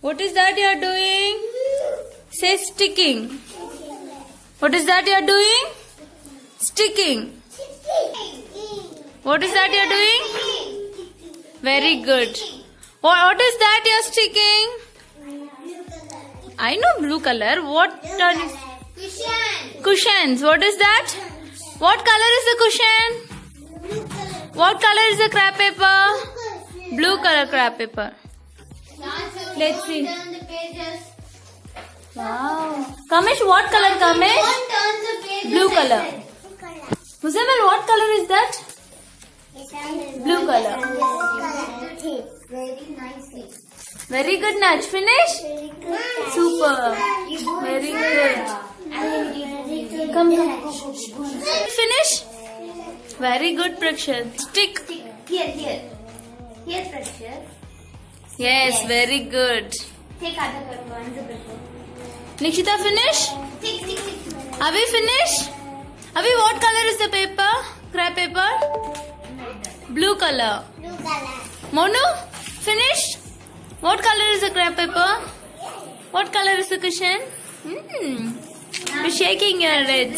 What is that you are doing? Say sticking. What is that you are doing? Sticking. What is that you are doing? Very good. What, what is that you are sticking? I know blue color. What are you? Cushion. Cushions. What is that? What color is the cushion? What color is the crab paper? Blue color crab paper. Let's see. Turn the pages. Wow. Kamesh, what color Kamesh? Turn the pages. Blue color. Muzammil, what color is that? Blue color. Very nicely. Very good, Nach. Finish? Super. Very good. Come, come. Finish? Very good, Prakshat. Stick. Here, here. Here, pressure. Yes, very good. Take other paper, another paper. Nikshita, finish? Stick, stick, stick. Avi, finish? Avi, what color is the paper? Crab paper? Blue color. Blue color. Monu, finished? What color is the crab paper? What color is the cushion? Hmm. You're shaking your head.